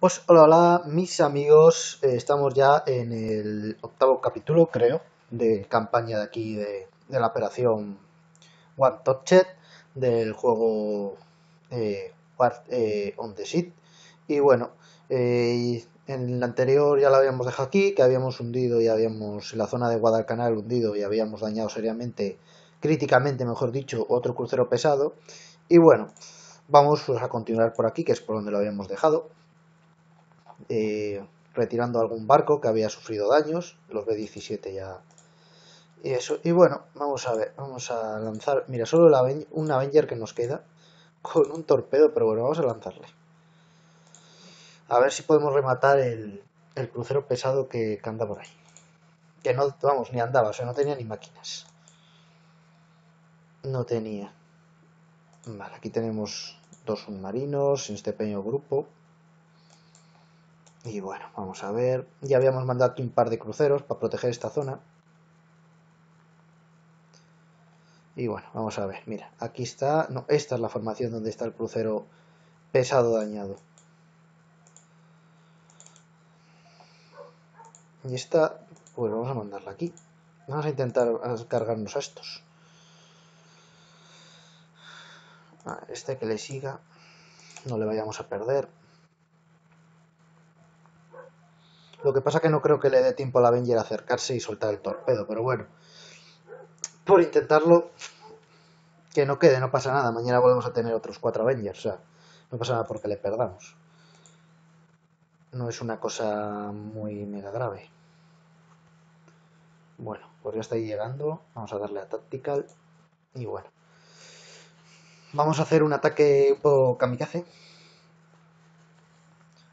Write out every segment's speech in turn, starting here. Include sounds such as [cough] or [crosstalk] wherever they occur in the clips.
Pues hola, hola, mis amigos. Eh, estamos ya en el octavo capítulo, creo, de campaña de aquí de, de la operación One Touched del juego eh, eh, on the Seat. Y bueno, eh, en el anterior ya lo habíamos dejado aquí, que habíamos hundido y habíamos en la zona de Guadalcanal hundido y habíamos dañado seriamente, críticamente, mejor dicho, otro crucero pesado. Y bueno, vamos pues, a continuar por aquí, que es por donde lo habíamos dejado eh, retirando algún barco que había sufrido daños, los B-17 ya. Y eso, y bueno, vamos a ver, vamos a lanzar, mira, solo la, un Avenger que nos queda [laughs] con un torpedo, pero bueno, vamos a lanzarle. A ver si podemos rematar el, crucero pesado que, que anda por ahí. Que no, vamos, ni andaba, o sea, no tenía ni máquinas. No tenía. Vale, aquí tenemos dos submarinos en este pequeño grupo. Y bueno, vamos a ver. Ya habíamos mandado aquí un par de cruceros para proteger esta zona. Y bueno, vamos a ver. Mira, aquí está. No, esta es la formación donde está el crucero pesado dañado. Y esta, pues vamos a mandarla aquí. Vamos a intentar cargarnos a estos. A este que le siga. No le vayamos a perder. Lo que pasa que no creo que le dé tiempo al Avenger a acercarse y soltar el torpedo, pero bueno. Por intentarlo, que no quede, no pasa nada. Mañana volvemos a tener otros cuatro Avengers, o sea, no pasa nada porque le perdamos. No es una cosa muy mega grave. Bueno, pues ya está ahí llegando. Vamos a darle a Tactical. Y bueno. Vamos a hacer un ataque un poco kamikaze.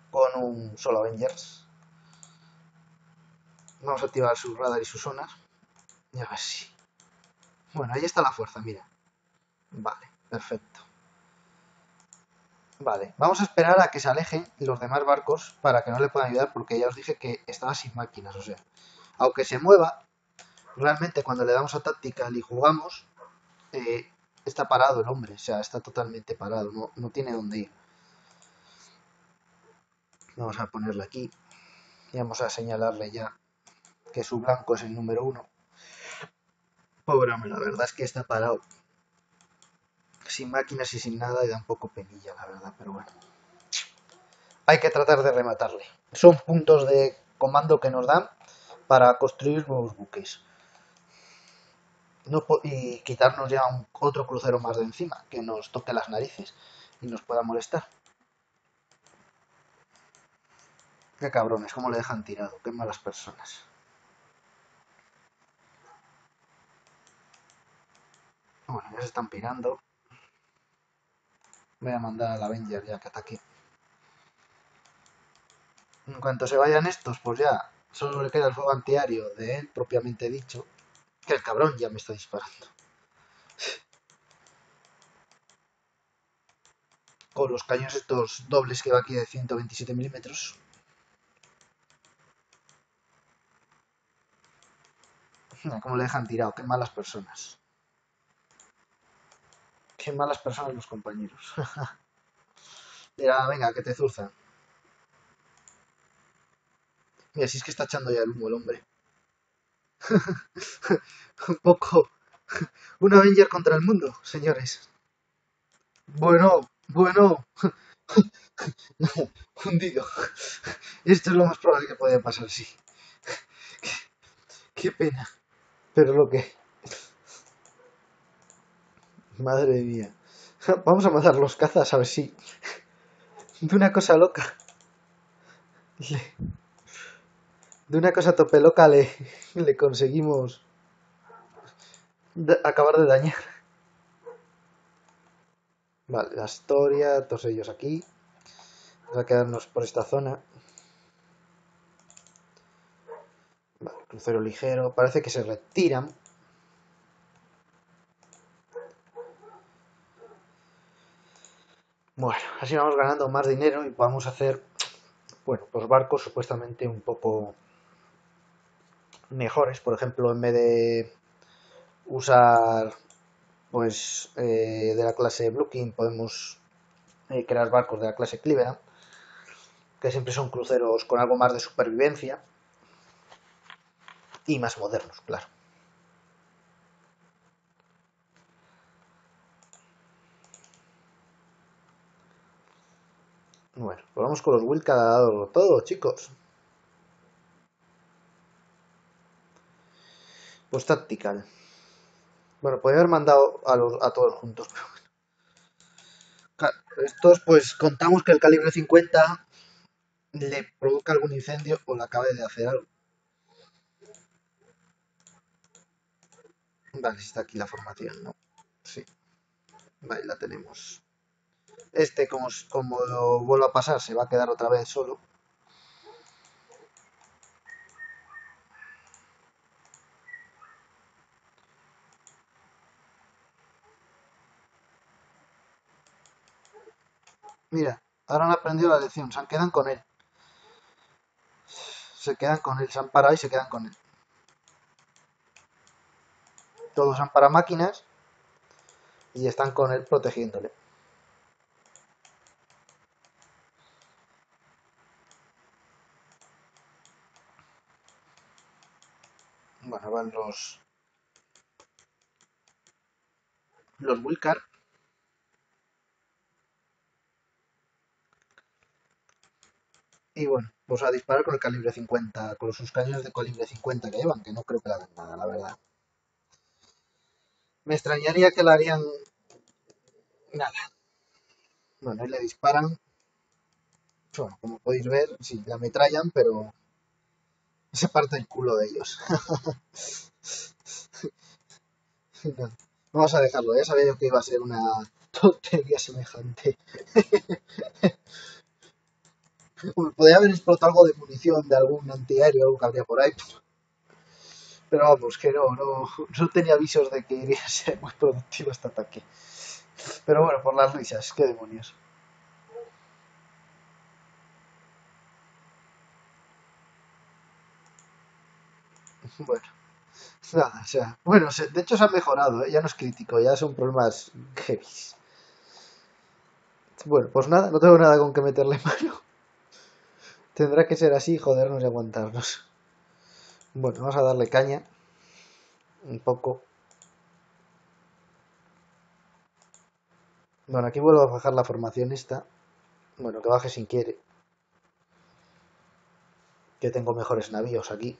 Con un solo Avengers. Vamos a activar su radar y su sonar. Y a ver si. Bueno, ahí está la fuerza, mira. Vale, perfecto. Vale, vamos a esperar a que se alejen los demás barcos para que no le puedan ayudar porque ya os dije que estaba sin máquinas, o sea, aunque se mueva, realmente cuando le damos a táctica y jugamos, eh, está parado el hombre, o sea, está totalmente parado, no, no tiene dónde ir. Vamos a ponerle aquí y vamos a señalarle ya que su blanco es el número uno. Pobre hombre, la verdad es que está parado. Sin máquinas y sin nada y da un poco penilla, la verdad, pero bueno. Hay que tratar de rematarle. Son puntos de comando que nos dan para construir nuevos buques. No y quitarnos ya un, otro crucero más de encima, que nos toque las narices y nos pueda molestar. Qué cabrones, cómo le dejan tirado, qué malas personas. Bueno, ya se están pirando. Voy a mandar al Avenger ya que ataque. En cuanto se vayan estos, pues ya solo le queda el fuego antiaéreo de él, propiamente dicho. Que el cabrón ya me está disparando. Con los cañones estos dobles que va aquí de 127 milímetros. Como le dejan tirado, qué malas personas. Qué malas personas los compañeros. [laughs] Mira, venga, que te zuzan. Mira, si es que está echando ya el humo el hombre. [laughs] Un poco. [laughs] Un Avenger contra el mundo, señores. Bueno, bueno. Hundido. Esto es lo más probable que pueda pasar, sí. Qué pena. Pero lo que. Madre mía. [laughs] Vamos a matar los cazas a ver si. [laughs] De una cosa loca. De una cosa tope loca le, le conseguimos acabar de dañar. Vale, la historia, todos ellos aquí. Vamos a quedarnos por esta zona. Vale, crucero ligero. Parece que se retiran. Bueno, así vamos ganando más dinero y podemos hacer, bueno, los barcos supuestamente un poco mejores. Por ejemplo, en vez de usar, pues, eh, de la clase Blue King, podemos eh, crear barcos de la clase Cleveland. que siempre son cruceros con algo más de supervivencia y más modernos, claro. Bueno, pues vamos con los Will que dado todo, chicos. Pues Tactical. Bueno, podría haber mandado a, los, a todos juntos, pero estos, pues contamos que el calibre 50 le provoca algún incendio o le acabe de hacer algo. Vale, está aquí la formación, ¿no? Sí. Vale, la tenemos. Este, como, como vuelva a pasar, se va a quedar otra vez solo. Mira, ahora han aprendido la lección, se quedan con él. Se quedan con él, se han parado y se quedan con él. Todos han para máquinas y están con él protegiéndole. Los los Y bueno, pues a disparar con el calibre 50, con sus cañones de calibre 50 que llevan, que no creo que le hagan nada, la verdad. Me extrañaría que le harían nada. Bueno, ahí le disparan. Bueno, como podéis ver, sí, la ametrallan, pero se parte el culo de ellos. [laughs] Vamos a dejarlo, ya sabía yo que iba a ser una tontería semejante. [laughs] Podría haber explotado algo de munición de algún antiaéreo, algo que habría por ahí. Pero vamos, que no, no, no tenía avisos de que iría a ser muy productivo este ataque. Pero bueno, por las risas, qué demonios. Bueno, nada, o sea, bueno, de hecho se ha mejorado, ¿eh? ya no es crítico, ya son problemas heavy. Bueno, pues nada, no tengo nada con que meterle [laughs] mano. Tendrá que ser así, jodernos y aguantarnos. Bueno, vamos a darle caña. Un poco. Bueno, aquí vuelvo a bajar la formación esta. Bueno, que baje sin quiere. Que tengo mejores navíos aquí.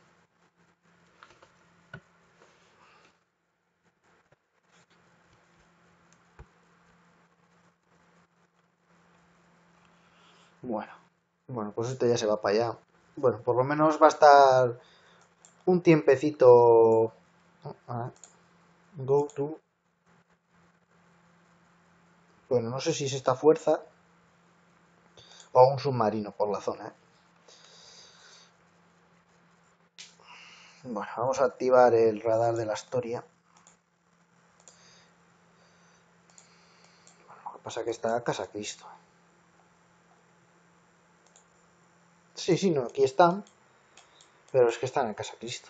Bueno. Bueno, pues este ya se va para allá. Bueno, por lo menos va a estar un tiempecito. Go to. Bueno, no sé si es esta fuerza o un submarino por la zona. ¿eh? Bueno, vamos a activar el radar de la historia. Bueno, lo que pasa es que está Casa Cristo. Sí, sí, no, aquí están. Pero es que están en Casa Cristo.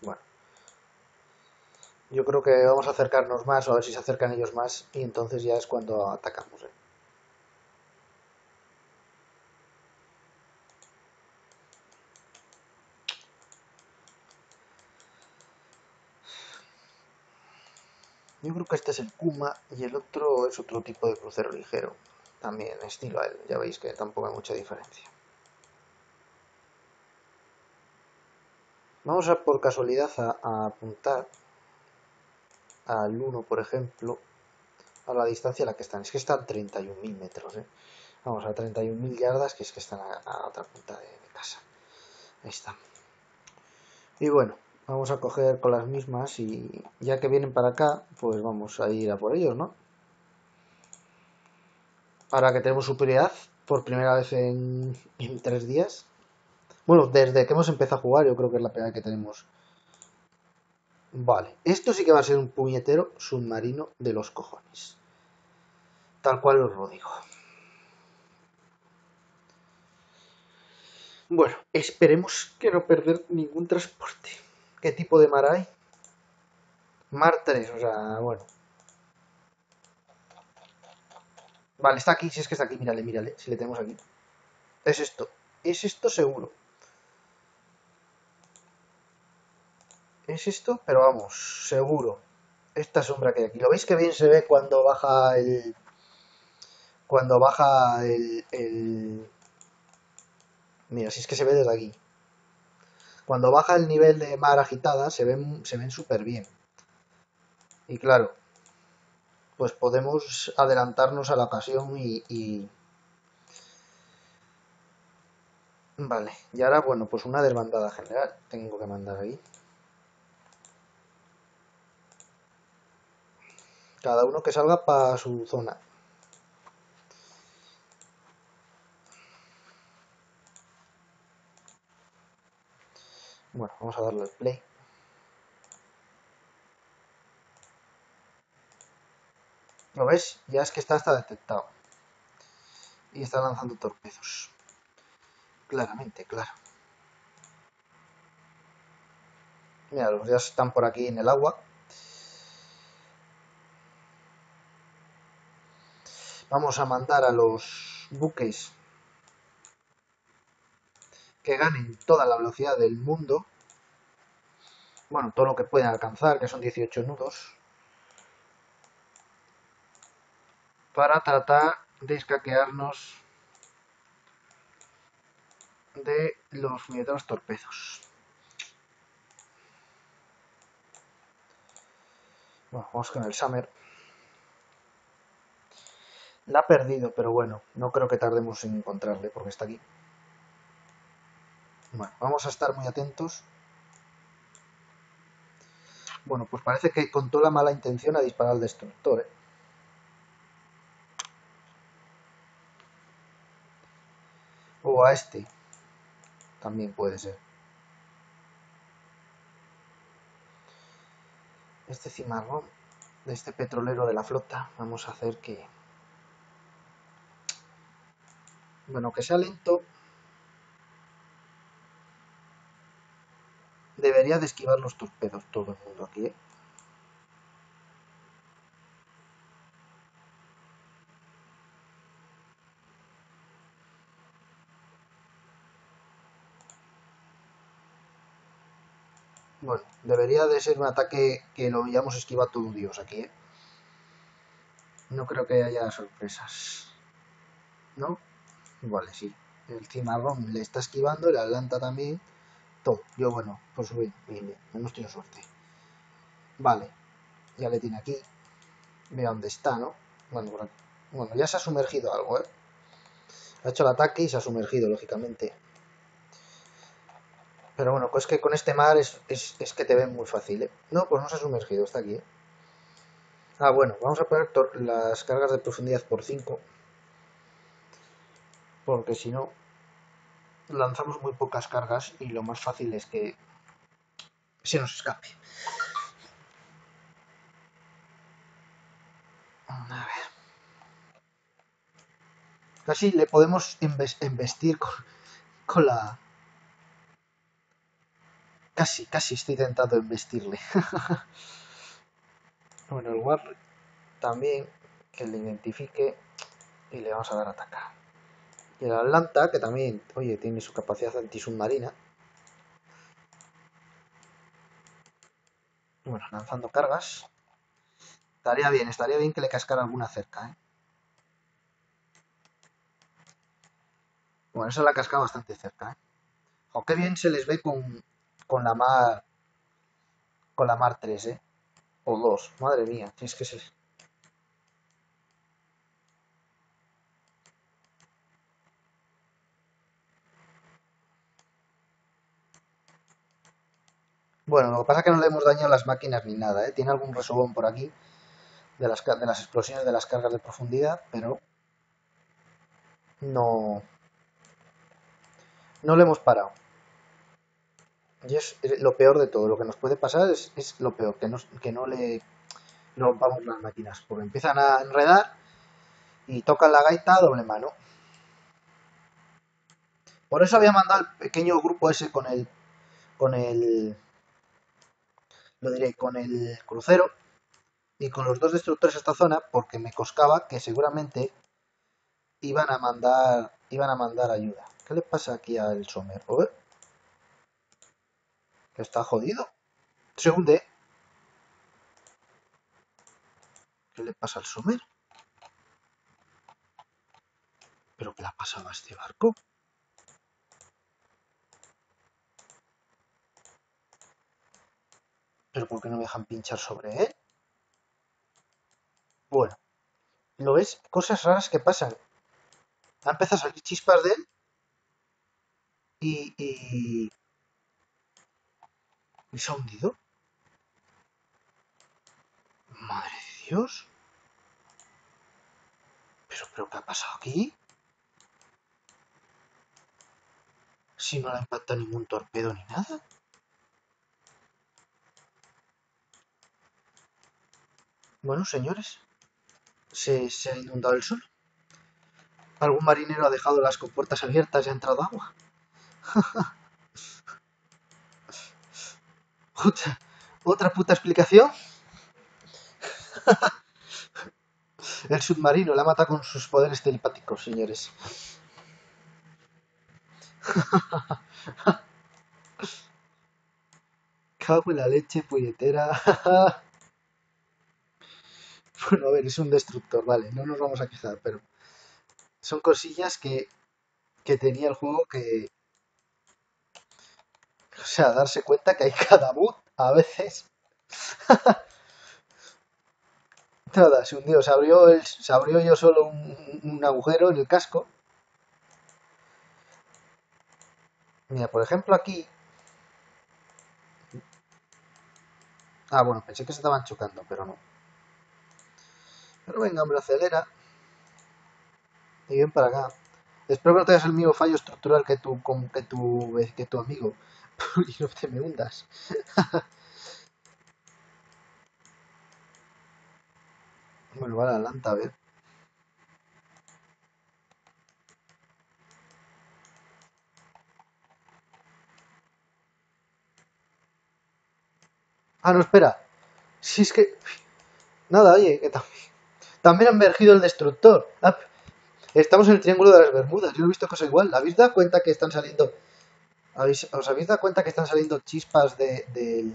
Bueno. Yo creo que vamos a acercarnos más, o a ver si se acercan ellos más, y entonces ya es cuando atacamos. ¿eh? Yo creo que este es el Kuma y el otro es otro tipo de crucero ligero también estilo a él. Ya veis que tampoco hay mucha diferencia. Vamos a por casualidad a, apuntar al 1, por ejemplo, a la distancia a la que están. Es que están 31.000 metros. ¿eh? Vamos a 31.000 yardas, que es que están a, otra punta de, de, casa. Ahí está. Y bueno, vamos a coger con las mismas y ya que vienen para acá, pues vamos a ir a por ellos, ¿no? Ahora que tenemos superioridad por primera vez en, tres días. Bueno, desde que hemos empezado a jugar, yo creo que es la primera que tenemos. Vale, esto sí que va a ser un puñetero submarino de los cojones. Tal cual os lo digo. Bueno, esperemos que no perder ningún transporte. ¿Qué tipo de mar hay? Mar 3, o sea, bueno. Vale, está aquí, si es que está aquí, mírale, mírale, si le tenemos aquí. Es esto, es esto seguro. Es esto, pero vamos, seguro. Esta sombra que hay aquí. ¿Lo veis que bien se ve cuando baja el... Cuando baja el... Mira, si es que se ve desde aquí. Cuando baja el nivel de mar agitada se ven se ven súper bien. Y claro, pues podemos adelantarnos a la ocasión y, Vale, y ahora, bueno, pues una desbandada general tengo que mandar ahí. Cada uno que salga para su zona. Bueno, vamos a darle al play. ¿Lo ves? Ya es que está hasta detectado. Y está lanzando torpedos. Claramente, claro. Mira, los ya están por aquí en el agua. Vamos a mandar a los buques que ganen toda la velocidad del mundo. Bueno, todo lo que pueden alcanzar, que son 18 nudos. Para tratar de escaquearnos de los puñeteros torpedos. Bueno, vamos con el Summer. La ha perdido, pero bueno, no creo que tardemos en encontrarle porque está aquí. Bueno, vamos a estar muy atentos. Bueno, pues parece que con toda la mala intención ha disparado al destructor. ¿eh? A este. También puede ser. Este cimarrón de este petrolero de la flota. Vamos a hacer que... Bueno, que sea lento, Debería de esquivar los torpedos todo el mundo aquí, ¿eh? Bueno, debería de ser un ataque que lo hayamos esquivado todo Dios aquí, ¿eh? No creo que haya sorpresas. ¿No? Vale, sí. El cimarrón le está esquivando, el Atlanta también. Yo, bueno, pues bien, bien, bien. Hemos tenido suerte. Vale. Ya le tiene aquí. Mira dónde está, ¿no? Bueno, Bueno, ya se ha sumergido algo, ¿eh? Ha hecho el ataque y se ha sumergido, lógicamente. Pero bueno, pues que con este mar es, que te ven muy fácil, ¿eh? No, pues no se ha sumergido, está aquí, ¿eh? Ah, bueno, vamos a poner las cargas de profundidad por 5. Porque si no, lanzamos muy pocas cargas y lo más fácil es que se nos escape. A ver. Casi le podemos investir con, con la... Casi, casi estoy tentado investirle. [laughs] bueno, el War también que le identifique y le vamos a dar atacar. Y el Atlanta, que también, oye, tiene su capacidad antisubmarina. Bueno, lanzando cargas. Estaría bien, estaría bien que le cascara alguna cerca, ¿eh? Bueno, esa la casca bastante cerca, ¿eh? O qué bien se les ve con, con la mar... Con la mar 3, ¿eh? O 2, madre mía, es que se... Bueno, lo que pasa es que no le hemos dañado las máquinas ni nada, ¿eh? Tiene algún resobón por aquí de las, de las explosiones de las cargas de profundidad, pero no, no le hemos parado. Y es lo peor de todo, lo que nos puede pasar es, lo peor, que, que no le rompamos las máquinas, porque empiezan a enredar y tocan la gaita a doble mano. Por eso había mandado el pequeño grupo ese con el con el lo diré, con el crucero y con los dos destructores a esta zona porque me coscaba que seguramente iban a mandar iban a mandar ayuda. ¿Qué le pasa aquí al ver. Está jodido. Se hunde. ¿Qué le pasa al Somer? ¿Pero qué le ha pasado a este barco? ¿Pero por qué no me dejan pinchar sobre él? Bueno, ¿lo ves? Cosas raras que pasan. Ha empezado a salir chispas de él y, y, y se ha hundido. Madre de Dios. ¿Pero, pero qué ha pasado aquí? Si no le ha impactado ningún torpedo ni nada. Bueno, señores, se, se ha inundado el sol. Algún marinero ha dejado las compuertas abiertas y ha entrado agua. [laughs] ¿Otra, ¿Otra puta explicación? [laughs] El submarino la mata con sus poderes telepáticos, señores. [laughs] Cago en la leche, puñetera. [laughs] bueno, a ver, es un destructor, vale, no nos vamos a quejar, pero son cosillas que, que tenía el juego que... [laughs] O sea, darse cuenta que hay cada boot a veces. [laughs] Nada, se hundió, se abrió, se abrió yo solo un, un agujero en el casco. Mira, por ejemplo aquí... Ah, bueno, pensé que se estaban chocando, pero no. Pero venga, hombre, acelera. Y ven para acá. Espero que no tengas el mismo fallo estructural que tu, que tu, que tu amigo. [laughs] y no te me hundas. [laughs] bueno, vale, adelanta, a ver. Ah, no, espera. Si es que... Nada, oye, que también... También han emergido el destructor. Ah, estamos en el Triángulo de las Bermudas. Yo he visto cosas igual. ¿Habéis dado cuenta que están saliendo... ¿Habéis... ¿Os habéis dado cuenta que están saliendo chispas de, del...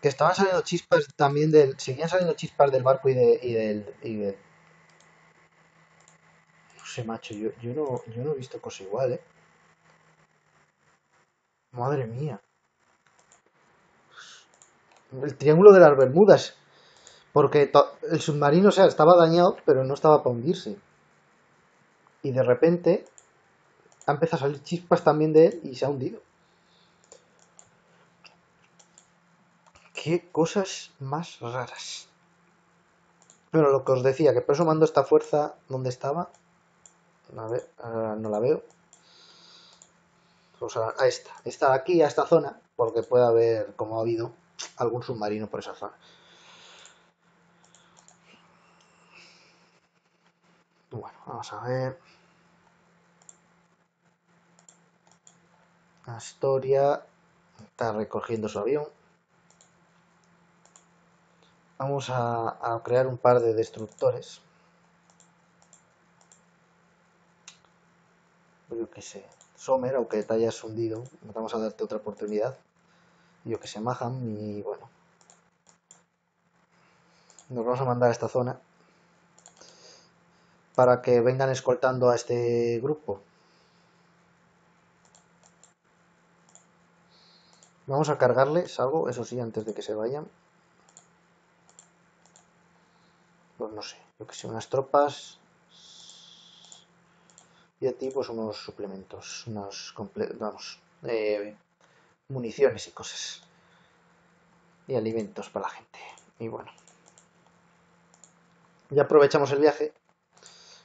Que estaban saliendo chispas también del... Seguían saliendo chispas del barco y, de, y del... No sé, macho. Yo, yo, no, yo no he visto cosas igual, ¿eh? Madre mía. El Triángulo de las Bermudas. Porque el submarino, o sea, estaba dañado, pero no estaba para hundirse. Y de repente ha empezado a salir chispas también de él y se ha hundido. Qué cosas más raras. Bueno, lo que os decía, que por eso mando esta fuerza donde estaba. A ver, ahora no la veo. A, esta. Esta aquí, a esta zona, porque puede haber, como ha habido, algún submarino por esa zona. Bueno, vamos a ver. Astoria está recogiendo su avión. Vamos a, a crear un par de destructores. Yo que sé. Sommer, aunque te hayas hundido, vamos a darte otra oportunidad yo que sé, Maham y bueno. Nos vamos a mandar a esta zona para que vengan escoltando a este grupo. Vamos a cargarles algo, eso sí, antes de que se vayan. Pues no sé, yo que sé, unas tropas. Y a ti, pues unos suplementos, unos vamos, eh, municiones y cosas. Y alimentos para la gente. Y bueno. Ya aprovechamos el viaje.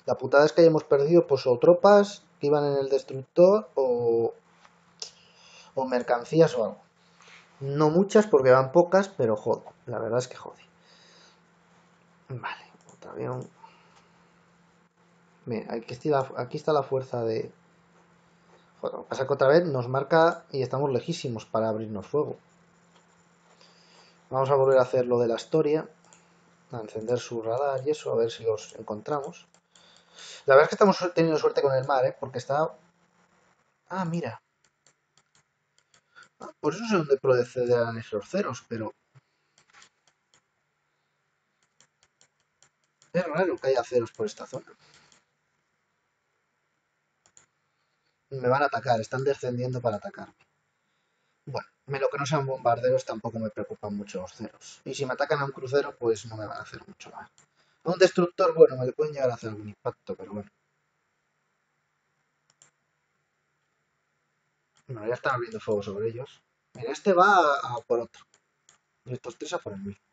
La putada es que hayamos perdido pues o tropas que iban en el destructor o, o mercancías o algo. No muchas porque van pocas, pero jode. La verdad es que jode. Vale, otro avión. Aquí está aquí está la fuerza de, bueno, pasa que otra vez nos marca y estamos lejísimos para abrirnos fuego. Vamos a volver a hacer lo de la historia. a encender su radar y eso, a ver si los encontramos. La verdad es que estamos teniendo suerte con el mar, ¿eh? Porque está... Ah, mira. Por eso sé dónde procederán esos ceros, pero... Es raro que haya ceros por esta zona. Me van a atacar, están descendiendo para atacarme. Bueno, lo que no sean bombarderos tampoco me preocupan mucho los ceros. Y si me atacan a un crucero, pues no me van a hacer mucho mal. A un destructor, bueno, me le pueden llegar a hacer algún impacto, pero bueno. Bueno, ya están abriendo fuego sobre ellos. Mira, este va a, por otro. Y estos tres a por el mismo.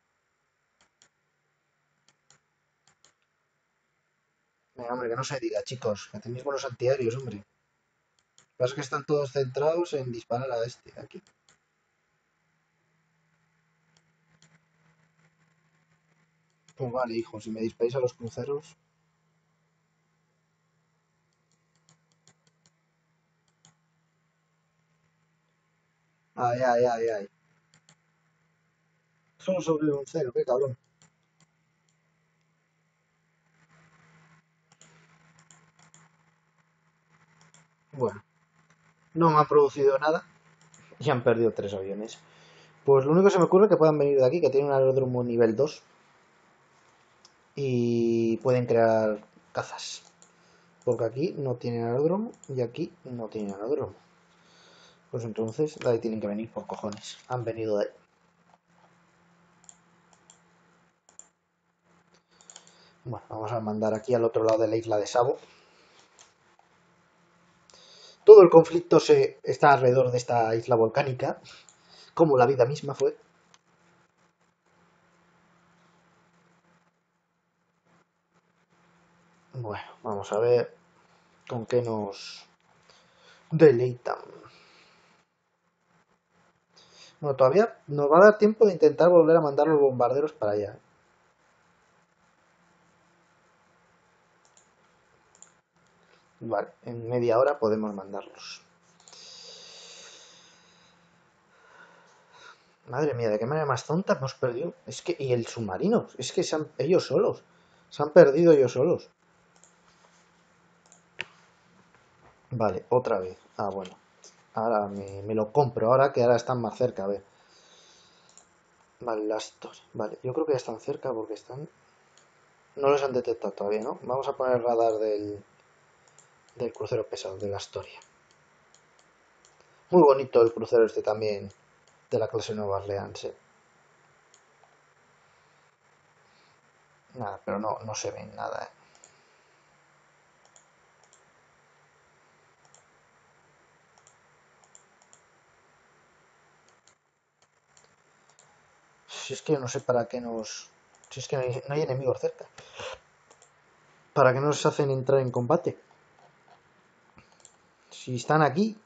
Venga, hombre, que no se diga, chicos. Que tenéis buenos antiaéreos, hombre. Lo que pasa es que están todos centrados en disparar a este, aquí. Pues vale, hijo, si me disparáis a los cruceros. Ay, ay, ay, ay. Solo sobre un cero, qué cabrón. Bueno, no me ha producido nada y han perdido tres aviones. Pues lo único que se me ocurre es que puedan venir de aquí, que tiene un aeródromo nivel 2 y pueden crear cazas. Porque aquí no tienen aeródromo y aquí no tienen aeródromo. Pues entonces de ahí tienen que venir por cojones. Han venido de ahí. Bueno, vamos a mandar aquí al otro lado de la isla de Sabo. Todo el conflicto se está alrededor de esta isla volcánica, como la vida misma fue. Bueno, vamos a ver con qué nos deleitan. Bueno, todavía nos va a dar tiempo de intentar volver a mandar los bombarderos para allá. Vale, en media hora podemos mandarlos. Madre mía, de qué manera más tonta hemos perdido. Es que, y el submarino, es que se han, ellos solos. Se han perdido ellos solos. Vale, otra vez. Ah, bueno. Ahora me, lo compro, ahora que ahora están más cerca, a ver. Vale, las Vale, yo creo que ya están cerca porque están... No los han detectado todavía, ¿no? Vamos a poner el radar del, del crucero pesado, de la Astoria. Muy bonito el crucero este también, de la clase Nueva Orleans. ¿eh? Nada, pero no, no se ve nada, ¿eh? Si es que no sé para qué nos... Si es que no hay, enemigos cerca. ¿Para qué nos hacen entrar en combate? Si están aquí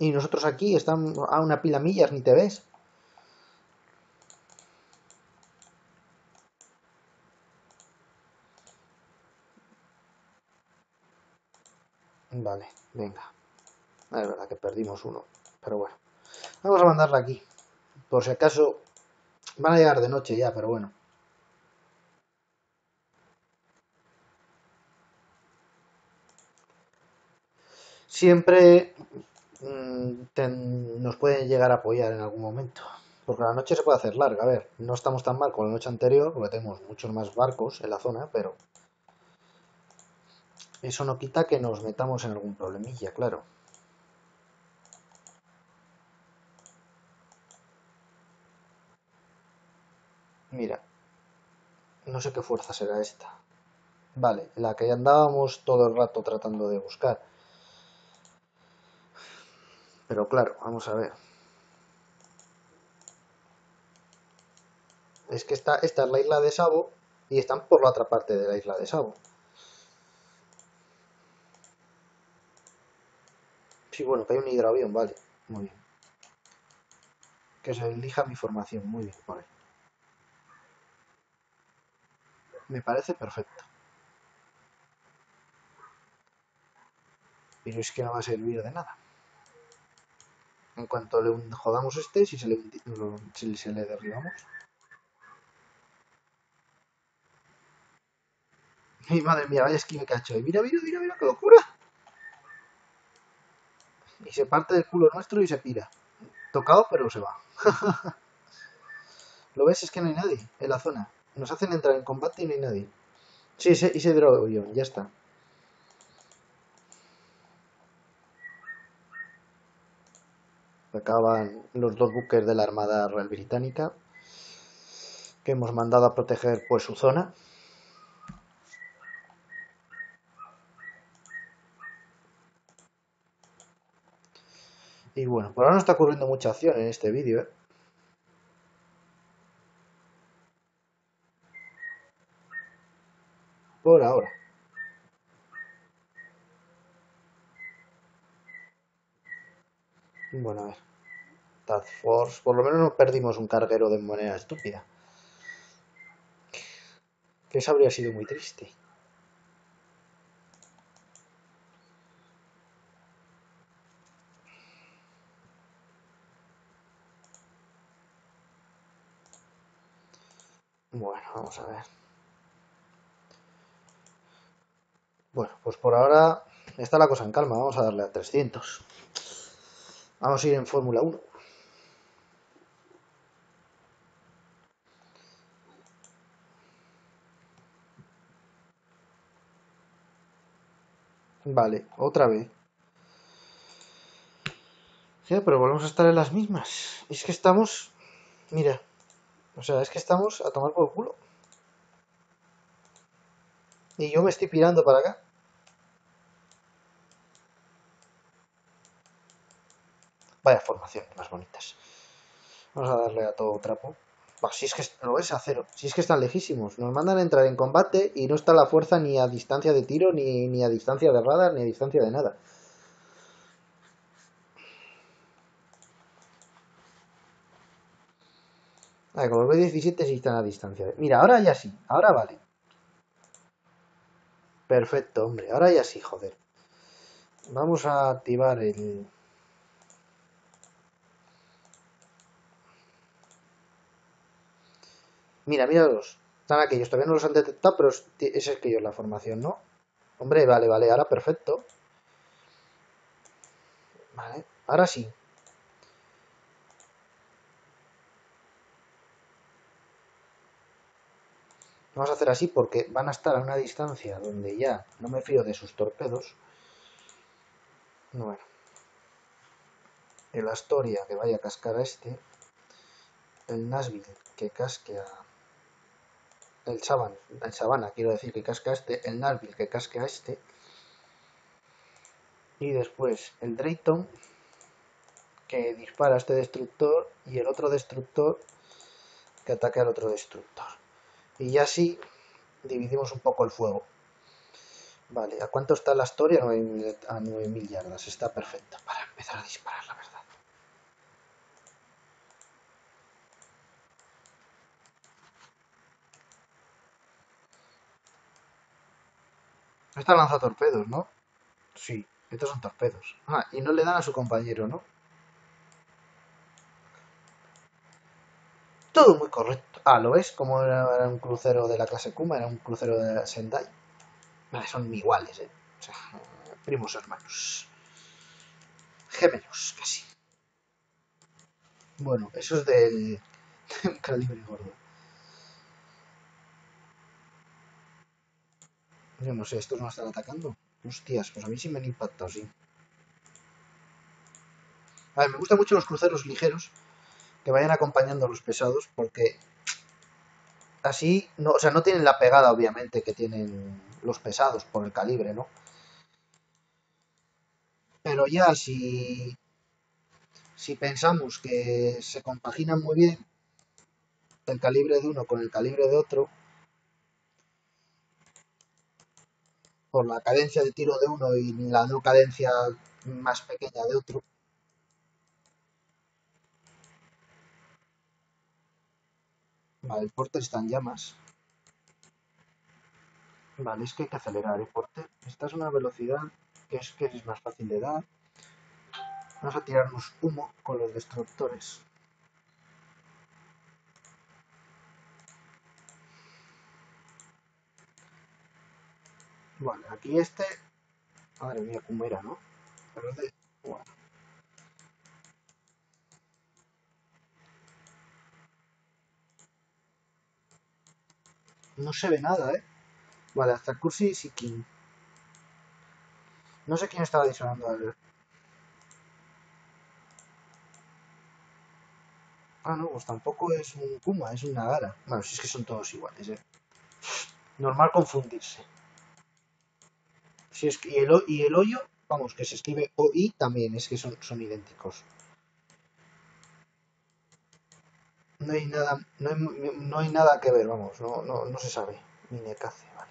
y nosotros aquí, están a una pila millas, ni te ves. Vale, venga. Es verdad que perdimos uno, pero bueno. Vamos a mandarla aquí. Por si acaso Van a llegar de noche ya, pero bueno. Siempre mm, nos pueden llegar a apoyar en algún momento. Porque la noche se puede hacer larga. A ver, no estamos tan mal como la noche anterior, porque tenemos muchos más barcos en la zona, pero eso no quita que nos metamos en algún problemilla, claro. Mira, no sé qué fuerza será esta. Vale, la que andábamos todo el rato tratando de buscar. Pero claro, vamos a ver. Es que esta, esta es la isla de Sabo y están por la otra parte de la isla de Sabo. Sí, bueno, que hay un hidroavión, vale. Muy bien. Que se elija mi formación, muy bien, vale. Me parece perfecto. Pero es que no va a servir de nada. En cuanto le jodamos este, si se le, si se le derribamos. Madre mía, vaya esquive que ha hecho. Mira, mira, mira, mira, qué locura. Y se parte del culo nuestro y se pira. Tocado, pero se va. [laughs] ¿Lo ves? Es que no hay nadie en la zona. Nos hacen entrar en combate y no hay nadie. Sí, ese, ese Drogon, ya está. Acaban los dos buques de la Armada Real Británica que hemos mandado a proteger pues su zona. Y bueno, por ahora no está ocurriendo mucha acción en este vídeo, ¿eh? Por ahora. Bueno, a ver. Task Force. Por lo menos no perdimos un carguero de moneda estúpida. Que eso habría sido muy triste. Bueno, vamos a ver. Bueno, pues por ahora está la cosa en calma. Vamos a darle a 300. Vamos a ir en Fórmula 1. Vale, otra vez. Sí, pero volvemos a estar en las mismas. Es que estamos... Mira. O sea, es que estamos a tomar por culo. Y yo me estoy pirando para acá. Vaya formación, más bonitas. Vamos a darle a todo trapo. si es que lo es a cero. Si es que están lejísimos. Nos mandan a entrar en combate y no está la fuerza ni a distancia de tiro, ni, ni a distancia de radar, ni a distancia de nada. Vale, como los B-17 sí están a distancia. Mira, ahora ya sí. Ahora vale. Perfecto, hombre. Ahora ya sí, joder. Vamos a activar el... Mira, míralos. Están aquellos. Todavía no los han detectado, pero es que yo la formación, ¿no? Hombre, vale, vale. Ahora perfecto. Vale. Ahora sí. Vamos a hacer así porque van a estar a una distancia donde ya no me fío de sus torpedos. Bueno. El Astoria que vaya a cascar a este. El Nashville que casque a... El Savannah, el Savannah quiero decir que casque a este. El Nashville que casque a este. Y después el Drayton que dispara a este destructor y el otro destructor que ataque al otro destructor. Y así dividimos un poco el fuego. Vale, ¿a cuánto está la historia? A 9.000 yardas. Está perfecto para empezar a disparar, la verdad. Esta lanza torpedos, ¿no? Sí, estos son torpedos. Ah, y no le dan a su compañero, ¿no? Todo muy correcto. Ah, ¿lo ves? Como era, un crucero de la clase Kuma, era un crucero de Sendai. Vale, son iguales, ¿eh? O sea, primos hermanos. Gemelos, casi. Bueno, eso es del [laughs] calibre gordo. No sé, ¿estos no están atacando? Hostias, pues a mí sí me han impactado, sí. A ver, me gustan mucho los cruceros ligeros que vayan acompañando a los pesados porque así, no, o sea, no tienen la pegada obviamente que tienen los pesados por el calibre, ¿no? Pero ya si, si pensamos que se compaginan muy bien el calibre de uno con el calibre de otro, por la cadencia de tiro de uno y la no cadencia más pequeña de otro, Vale, el porter está en llamas. Vale, es que hay que acelerar el porter. Esta es una velocidad que es que es más fácil de dar. Vamos a tirarnos humo con los destructores. Vale, aquí este... Madre mía, cómo era, ¿no? Bueno. No se ve nada, ¿eh? Vale, hasta Cursi y King. No sé quién estaba disparando a él. Ah, no, pues tampoco es un Kuma, es un Nagara. Bueno, si es que son todos iguales, ¿eh? Normal confundirse. Si es y, el, y el hoyo, vamos, que se escribe OI también, es que son, son idénticos. No hay nada, no hay, no hay nada que ver, vamos, no, no, no se sabe. Minekaze, vale.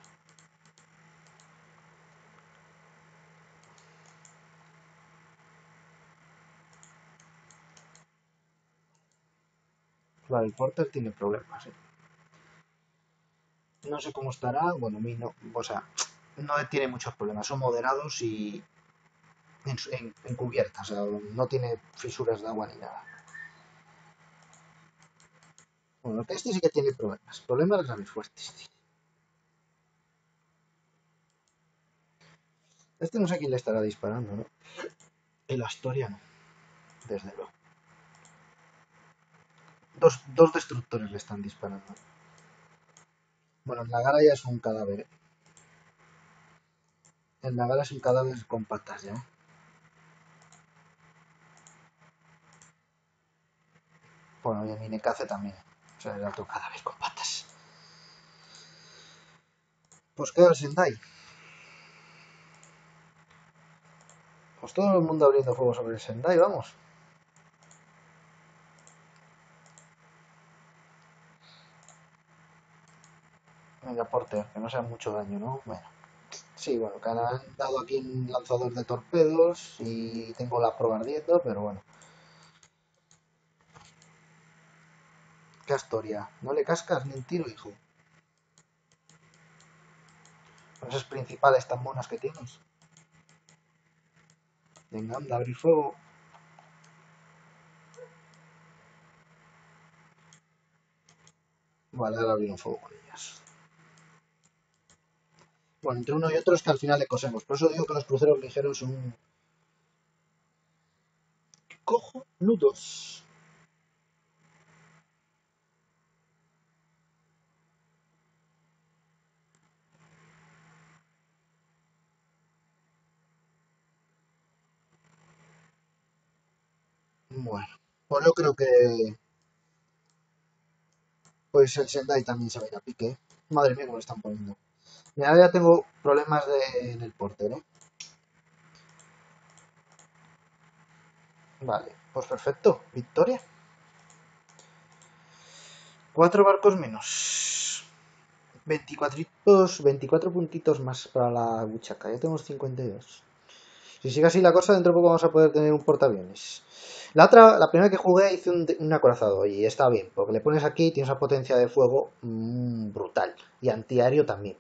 Vale, el Porter tiene problemas, ¿eh? No sé cómo estará, bueno, mi no, o sea, no tiene muchos problemas, son moderados y en, en, en cubierta, o sea, no tiene fisuras de agua ni nada. Bueno, este sí que tiene problemas. Problemas graves fuertes. Este no sé quién le estará disparando, ¿no? El Astoriano. Desde luego. Dos, dos destructores le están disparando. Bueno, el Nagara ya es un cadáver. ¿eh? El Nagara es un cadáver con patas ya. Bueno, y el Minekaze también sea, el otro cada vez con patas. Pues queda el Sendai. Pues todo el mundo abriendo fuego sobre el Sendai, vamos. Venga, Porter, que no sea mucho daño, ¿no? Bueno. Sí, bueno, que han dado aquí un lanzador de torpedos y tengo la proba ardiendo, pero bueno. ¿Qué historia? ¿No le cascas ni un tiro, hijo? Con esas principales tan monas que tienes. Venga, anda, abrir fuego. Vale, ahora un fuego con ellas. Bueno, entre uno y otro es que al final le cosemos. Por eso digo que los cruceros ligeros son... Cojo nudos. Bueno, pues yo creo que pues el Sendai también se va a ir a pique. Madre mía, cómo lo están poniendo. Mira, ya tengo problemas de, en el portero. Vale, pues perfecto. Victoria. Cuatro barcos menos. 24, 24 puntitos más para la buchaca. Ya tenemos 52. Si sigue así la cosa, dentro de poco vamos a poder tener un portaaviones. La otra, la primera que jugué hice un, acorazado y está bien, porque le pones aquí tienes una potencia de fuego mm, brutal y antiaéreo también.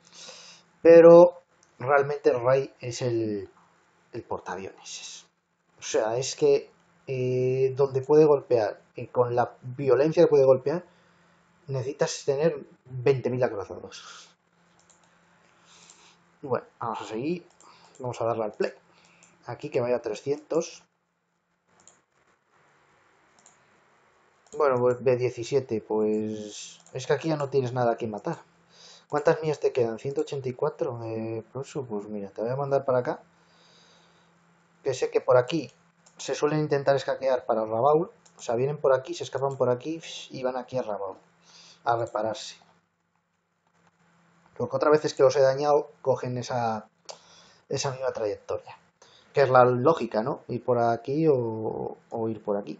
Pero realmente Ray es el, el portaaviones. O sea, es que eh, donde puede golpear, y con la violencia que puede golpear, necesitas tener 20.000 acorazados. Bueno, vamos a seguir. Vamos a darle al play. Aquí que vaya a 300. Bueno, pues B17, pues es que aquí ya no tienes nada que matar. ¿Cuántas mías te quedan? 184. Eh, pues mira, te voy a mandar para acá. Que sé que por aquí se suelen intentar escaquear para Rabaul. O sea, vienen por aquí, se escapan por aquí y van aquí a Rabaul a repararse. Porque otra vez es que los he dañado, cogen esa, esa misma trayectoria. Que es la lógica, ¿no? Ir por aquí o ir por aquí.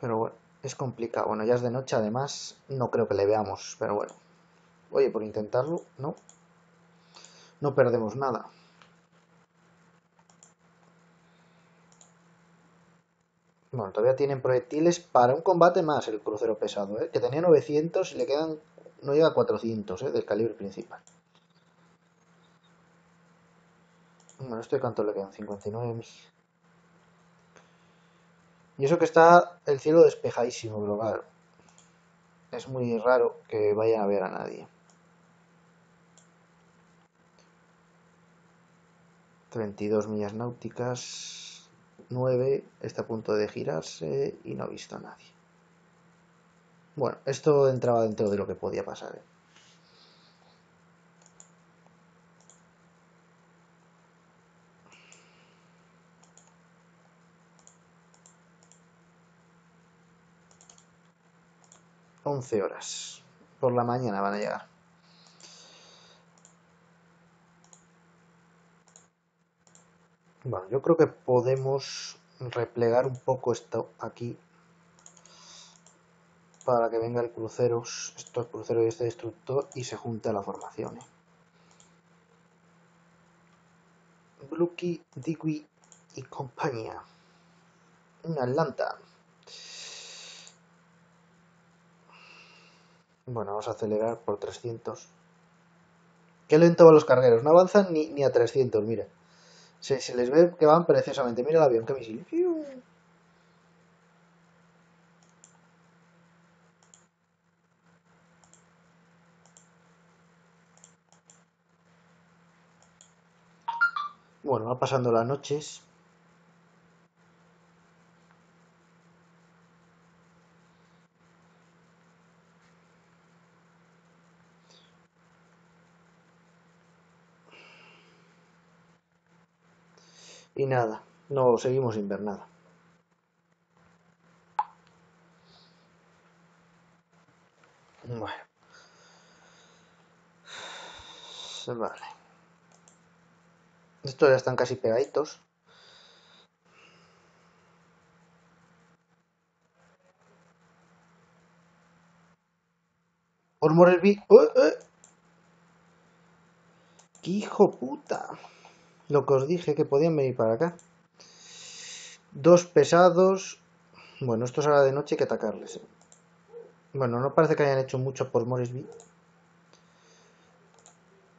Pero bueno, es complicado. Bueno, ya es de noche, además, no creo que le veamos, pero bueno. Oye, por intentarlo, no. No perdemos nada. Bueno, todavía tienen proyectiles para un combate más el crucero pesado, ¿eh? que tenía 900 y le quedan, no llega a 400 ¿eh? del calibre principal. Bueno, ¿este cuánto le quedan? 59 y eso que está el cielo despejadísimo, pero claro, es muy raro que vayan a ver a nadie. 32 millas náuticas, 9, está a punto de girarse y no ha visto a nadie. Bueno, esto entraba dentro de lo que podía pasar. ¿eh? 11 horas. Por la mañana van a llegar. Bueno, yo creo que podemos replegar un poco esto aquí para que venga el crucero, estos cruceros y este destructor y se junte a la formación. ¿eh? Bluky, Digui y compañía. En Atlanta. Bueno, vamos a acelerar por 300. Qué lento van los cargueros. No avanzan ni, ni a 300, mire. Se, se, les ve que van preciosamente. Mira el avión, qué misil. Bueno, va pasando las noches. Y nada, no seguimos sin ver nada. Bueno. Vale. Estos ya están casi pegaditos. Por Morelby. ¡Eh, eh! ¡Qué hijo puta! Lo que os dije que podían venir para acá. Dos pesados. Bueno, esto será de noche hay que atacarles. ¿eh? Bueno, no parece que hayan hecho mucho por Moresby.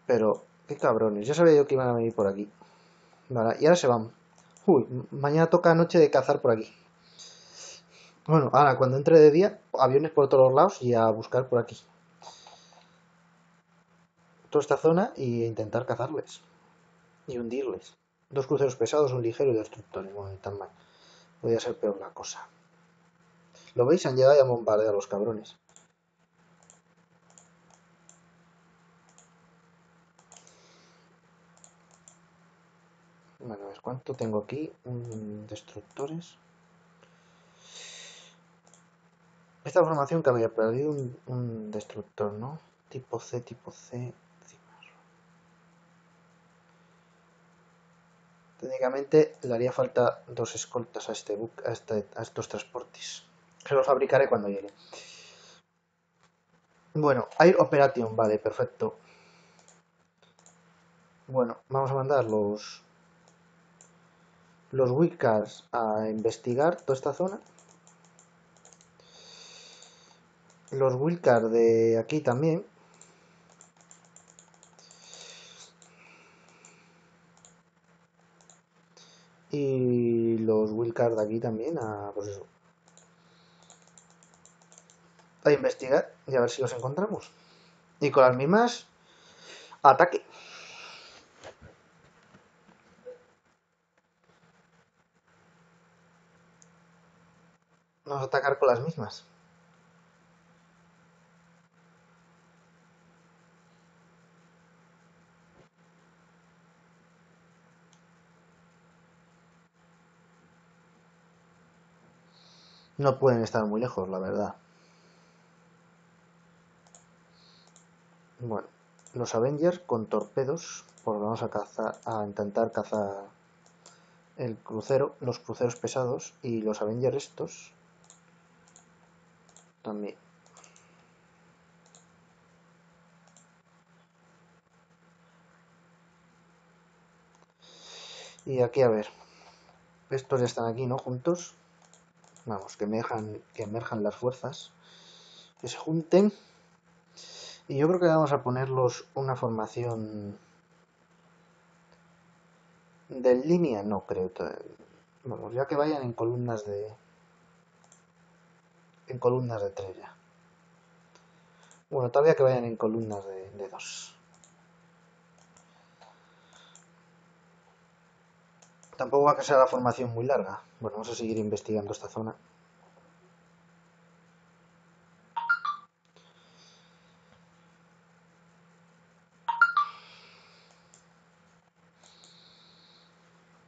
Pero, qué cabrones. Ya sabía yo que iban a venir por aquí. Vale, y ahora se van. Uy, mañana toca noche de cazar por aquí. Bueno, ahora cuando entre de día, aviones por todos lados y a buscar por aquí. Toda esta zona y intentar cazarles y hundirles. Dos cruceros pesados, un ligero y destructores. Bueno, tan mal. Podría ser peor la cosa. ¿Lo veis? Han llegado a bombardear a los cabrones. Bueno, a ver, ¿cuánto tengo aquí? Destructores. Esta formación que había perdido un destructor, ¿no? Tipo C, tipo C. Técnicamente le haría falta dos escoltas a, este, a, este, a estos transportes. Se los fabricaré cuando llegue. Bueno, Air Operation, vale, perfecto. Bueno, vamos a mandar los los Wildcars a investigar toda esta zona. Los Wildcars de aquí también. Y los wildcards de aquí también a, pues eso, a investigar y a ver si los encontramos. Y con las mismas, ataque. Vamos a atacar con las mismas. No pueden estar muy lejos, la verdad. Bueno, los Avengers con torpedos, pues vamos a cazar, a intentar cazar el crucero, los cruceros pesados y los Avengers estos también. Y aquí a ver, estos ya están aquí, ¿no? Juntos. Vamos, que, emerjan, que emerjan las fuerzas, que se junten. Y yo creo que vamos a ponerlos una formación de línea, no creo. Vamos, ya que vayan en columnas de en columnas de tres ya. Bueno, todavía que vayan en columnas de, de dos. Tampoco va a ser la formación muy larga. Bueno, vamos a seguir investigando esta zona.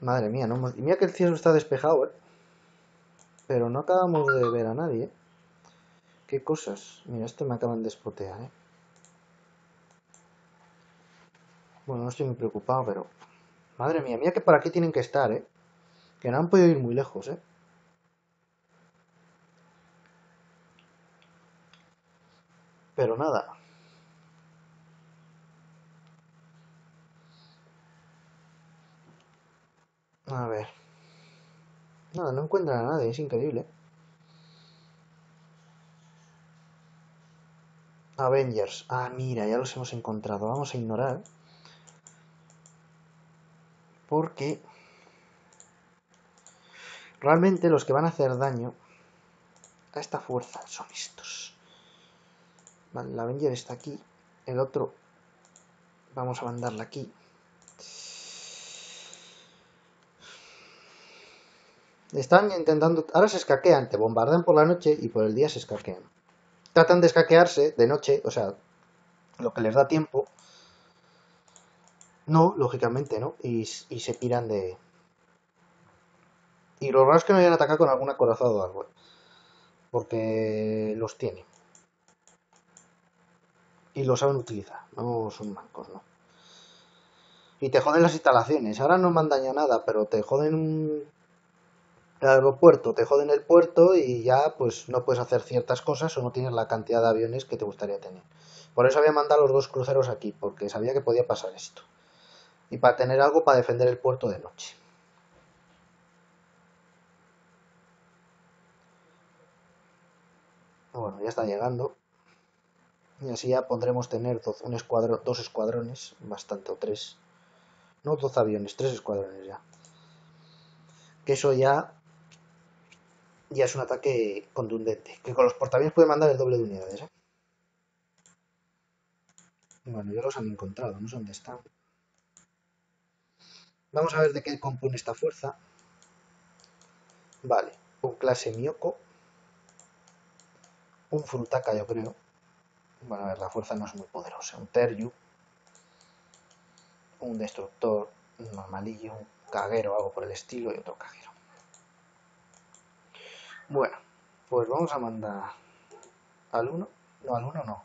Madre mía, no mira que el cielo está despejado, ¿eh? Pero no acabamos de ver a nadie, ¿eh? ¿Qué cosas? Mira, esto me acaban de espotear, ¿eh? Bueno, no estoy muy preocupado, pero... Madre mía, mira que por aquí tienen que estar, ¿eh? Que no han podido ir muy lejos, ¿eh? Pero nada. A ver. Nada, no encuentran a nadie, es increíble. Avengers. Ah, mira, ya los hemos encontrado. Vamos a ignorar. Porque realmente los que van a hacer daño a esta fuerza son estos. Vale, el Avenger está aquí. El otro vamos a mandarla aquí. Están intentando... Ahora se escaquean, te bombardean por la noche y por el día se escaquean. Tratan de escaquearse de noche, o sea, lo que les da tiempo. No, lógicamente, ¿no? Y, se piran de... Y lo raro es que no hayan atacado con algún acorazado o algo. Porque los tiene. Y lo saben utilizar. No son mancos, ¿no? Y te joden las instalaciones. Ahora no me han nada, pero te joden el aeropuerto, te joden el puerto y ya pues no puedes hacer ciertas cosas o no tienes la cantidad de aviones que te gustaría tener. Por eso había mandado los dos cruceros aquí, porque sabía que podía pasar esto. Y para tener algo para defender el puerto de noche. Bueno, ya está llegando. Y así ya podremos tener dos, un escuadrón, dos escuadrones, bastante, o tres. No dos aviones, tres escuadrones ya. Que eso ya ya es un ataque contundente. Que con los portaaviones puede mandar el doble de unidades. ¿eh? Bueno, ya los han encontrado, no sé dónde están. Vamos a ver de qué compone esta fuerza. Vale, un clase Miyoko. Un Frutaka, yo creo. Bueno, a ver, la fuerza no es muy poderosa. Un Teryu. Un Destructor normalillo. Un Caguero, algo por el estilo. Y otro Caguero. Bueno, pues vamos a mandar al 1, no, al 1 no,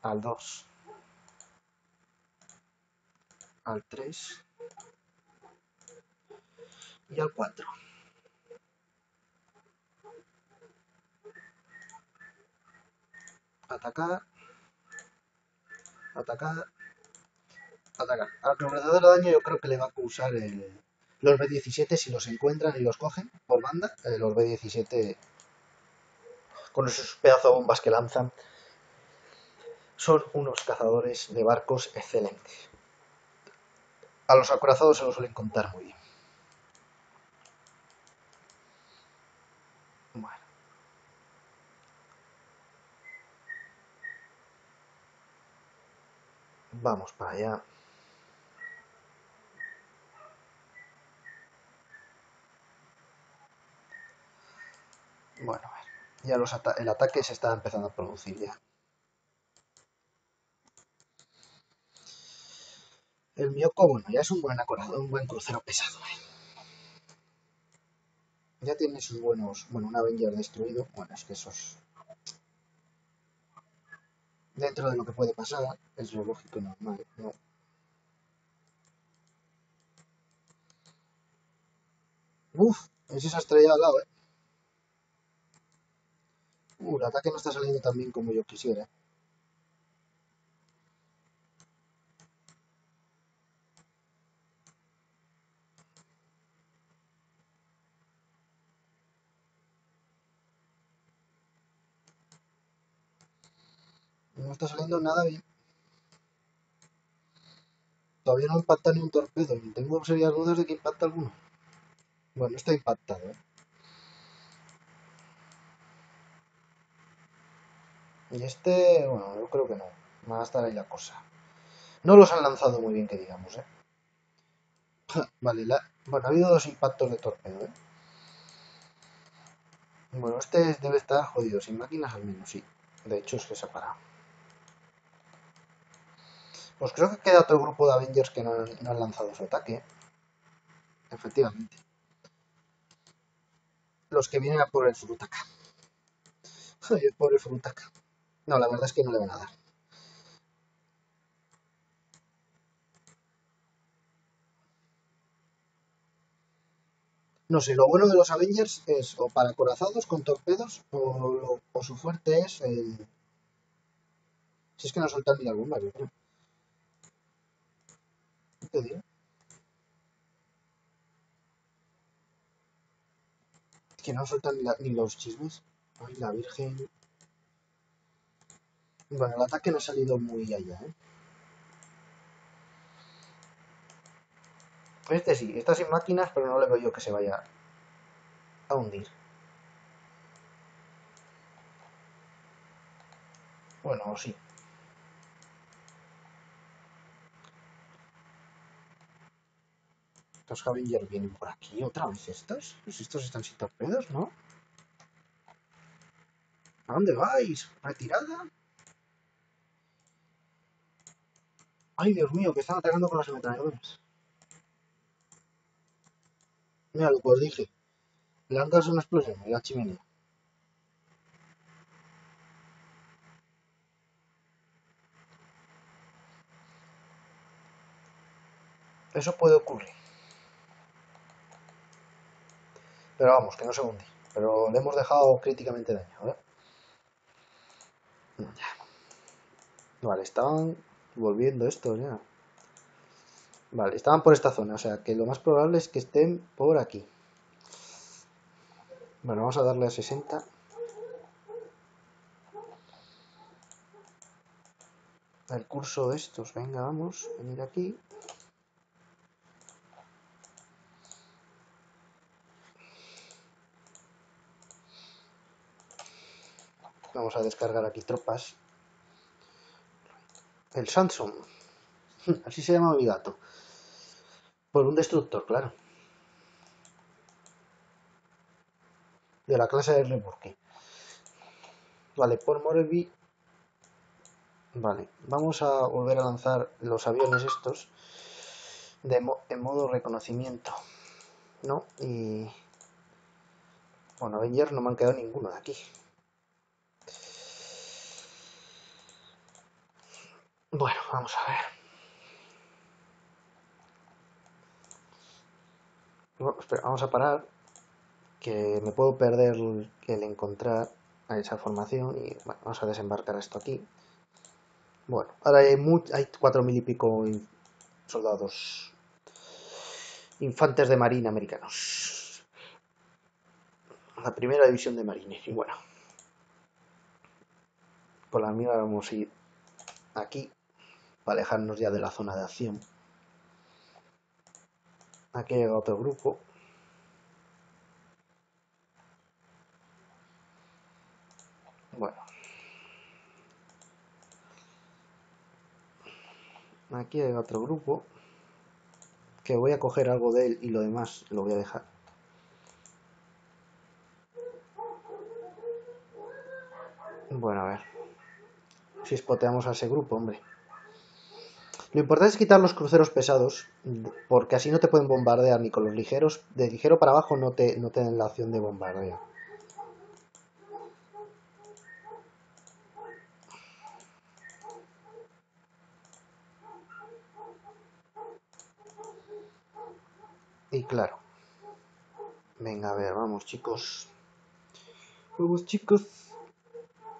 al 2, al 3 y al 4. Atacar, atacar, atacar. Al de daño yo creo que le va a causar el, los B-17, si los encuentran y los cogen por banda, eh, los B-17, con esos pedazos de bombas que lanzan, son unos cazadores de barcos excelentes. A los acorazados se los suelen contar muy bien. Bueno. Vamos para allá. Bueno, ya los el ataque se está empezando a producir ya. El Miyoko, bueno, ya es un buen acorado, un buen crucero pesado. ¿eh? Ya tiene sus buenos... Bueno, un Avenger destruido. Bueno, es que esos... Dentro de lo que puede pasar, es lo lógico normal. No. Uf, ese se ha estrellado al lado, eh. Uh, el ataque no está saliendo tan bien como yo quisiera. No está saliendo nada bien. Todavía no impacta ni un torpedo. Tengo serias dudas de que impacta alguno. Bueno, está impactado. ¿eh? Y este, bueno, yo creo que no. Va a estar ahí la cosa. No los han lanzado muy bien, que digamos, ¿eh? [laughs] vale, bueno, ha habido dos impactos de torpedo, ¿eh? Bueno, este debe estar jodido, sin máquinas al menos, sí. De hecho, es que se ha parado. Pues creo que queda otro grupo de Avengers que no, han lanzado su ataque. Efectivamente. Los que vienen a por el Frutaka. Ay, [laughs] el Frutaka. No, la verdad es que no le van a dar. No sé, lo bueno de los Avengers es o para corazados con torpedos o, su fuerte es el... Si es que no sueltan ni algún yo creo. ¿Qué te digo? Que no sueltan ni, los chismes. Ay, la Virgen. Bueno, el ataque no ha salido muy allá, ¿eh? Este sí, está sin máquinas, pero no le veo yo que se vaya a hundir. Bueno, sí. Los Avengers vienen por aquí otra vez estos. Pues estos están sin torpedos, ¿no? ¿A dónde vais? ¿Retirada? Ay, Dios mío, que están atacando con las ametralladoras. Mira lo que os dije. Dado una explosión en la chimenea. Eso puede ocurrir. Pero vamos, que no se hunde. Pero le hemos dejado críticamente dañado. ¿eh? Vale, estaban volviendo estos ya. Vale, estaban por esta zona, o sea que lo más probable es que estén por aquí. Bueno, vamos a darle a 60. El curso de estos, venga, vamos, venir aquí. Vamos a descargar aquí tropas. El Samsung. [laughs] Así se llama mi gato. Por un destructor, claro. De la clase de remolque. Vale, por Morelby. Vale, vamos a volver a lanzar los aviones estos de en modo reconocimiento. ¿No? Y... Bueno, Avengers no me han quedado ninguno de aquí. Bueno, vamos a ver. vamos a parar, que me puedo perder el encontrar a esa formación y vamos a desembarcar esto aquí. Bueno, ahora hay, hay cuatro mil y pico soldados infantes de marina americanos. La primera división de marines. Y bueno, por la mía vamos a ir aquí para alejarnos ya de la zona de acción. Aquí llega otro grupo. Bueno. Aquí hay otro grupo. Que voy a coger algo de él y lo demás lo voy a dejar. Bueno, a ver. Si espoteamos a ese grupo, hombre. Lo importante es quitar los cruceros pesados, porque así no te pueden bombardear ni con los ligeros. De ligero para abajo no te, no la opción de bombardeo. Y claro. Venga, a ver, vamos chicos. Vamos chicos.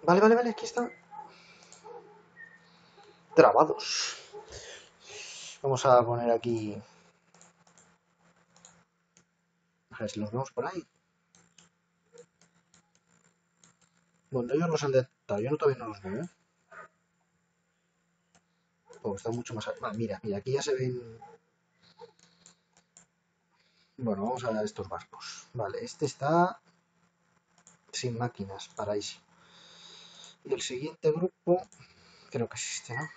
Vale, vale, vale, aquí están. Trabados. Vamos a poner aquí... A ver si los vemos por ahí. Bueno, ellos los han detectado. Yo no, todavía no los veo, ¿eh? Porque está mucho más... Ah, mira, mira, aquí ya se ven... Bueno, vamos a estos barcos. Vale, este está sin máquinas, paraíso. Y el siguiente grupo, creo que es este, ¿no?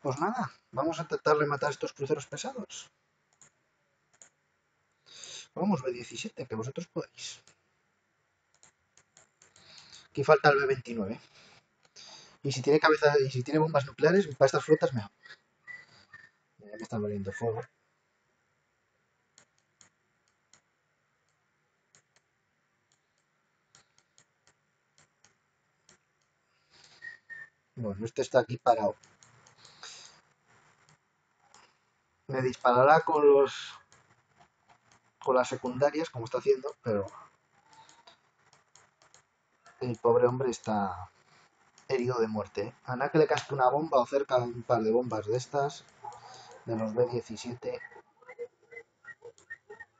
Pues nada, vamos a intentar rematar estos cruceros pesados. Vamos, B17, que vosotros podéis. Aquí falta el B29. Y si tiene cabeza y si tiene bombas nucleares, para estas flotas mejor. Ya me están valiendo fuego. Bueno, este está aquí parado. Me disparará con los con las secundarias, como está haciendo, pero el pobre hombre está herido de muerte. A nada que le casque una bomba o cerca de un par de bombas de estas, de los B-17,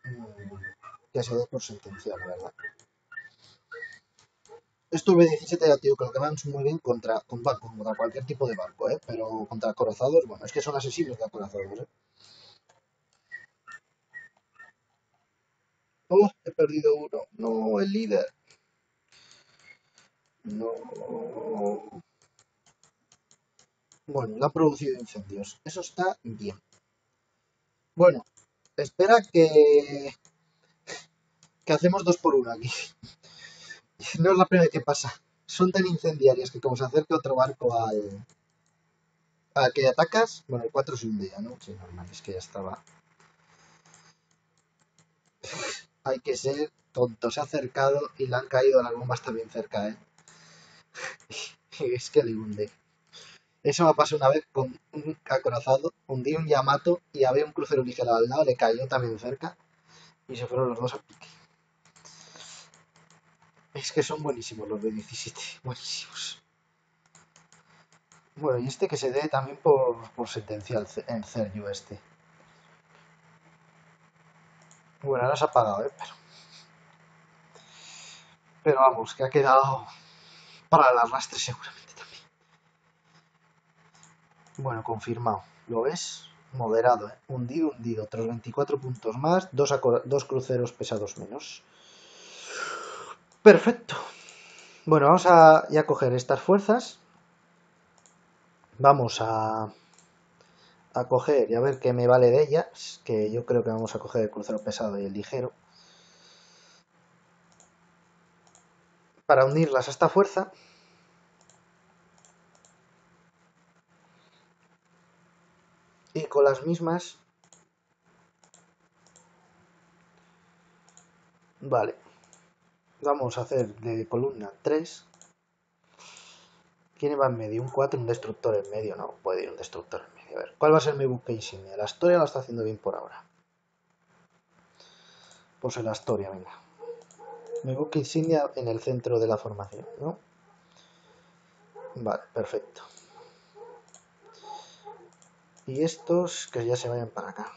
mm, ya se da por sentenciado, la verdad. Estos B-17 ya digo lo que van muy bien contra, con contra cualquier tipo de barco, ¿eh? pero contra acorazados, bueno, es que son asesinos de acorazados. ¿eh? Oh, he perdido uno. No, el líder. No. Bueno, le ha producido incendios. Eso está bien. Bueno, espera que... que hacemos dos por uno aquí. [laughs] No es la primera que pasa. Son tan incendiarias que como se acerque otro barco al... al que atacas, bueno, el 4 se hundía, ¿no? Sí, normal, es que ya estaba hay que ser tonto. Se ha acercado y le han caído las bombas también cerca, ¿eh? [laughs] es que le hunde. Eso me pasó una vez con un acorazado. Hundí un Yamato y había un crucero ligero al lado, le cayó también cerca y se fueron los dos a pique. Es que son buenísimos los B-17, buenísimos. Bueno, y este que se dé también por, por en Sergio este. Bueno, ahora se ha apagado, ¿eh? Pero... Pero vamos, que ha quedado para el arrastre seguramente también. Bueno, confirmado. ¿Lo ves? Moderado, ¿eh? Hundido, hundido. Otros 24 puntos más, dos, dos cruceros pesados menos. Perfecto. Bueno, vamos a coger estas fuerzas. Vamos a a coger y a ver qué me vale de ellas, que yo creo que vamos a coger el crucero pesado y el ligero, para unirlas a esta fuerza. Y con las mismas... Vale. Vamos a hacer de columna 3. ¿Quién va en medio? Un 4, un destructor en medio. No, puede ir un destructor en medio. A ver, ¿cuál va a ser mi buque insignia? La historia la está haciendo bien por ahora. Pues la historia, venga. Mi buque insignia en el centro de la formación, ¿no? Vale, perfecto. Y estos que ya se vayan para acá.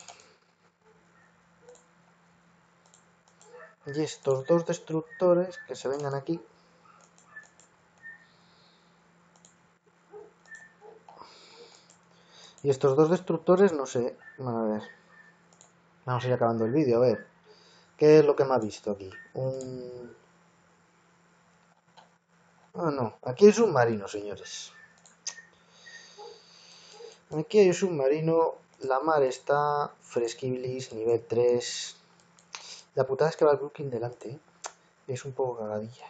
Y estos dos destructores que se vengan aquí Y estos dos destructores, no sé. A ver. Vamos a ir acabando el vídeo, a ver. ¿Qué es lo que me ha visto aquí? Un... Ah, no. Aquí hay submarino, señores. Aquí hay un submarino. La mar está fresquibilis, nivel 3. La putada es que va el Brooklyn delante. ¿eh? Es un poco cagadilla.